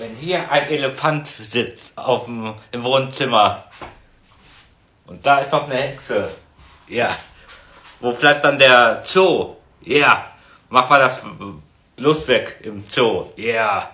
Wenn hier ein Elefant sitzt auf dem, im Wohnzimmer und da ist noch eine Hexe, ja, wo bleibt dann der Zoo? Ja, mach mal das bloß weg im Zoo, ja.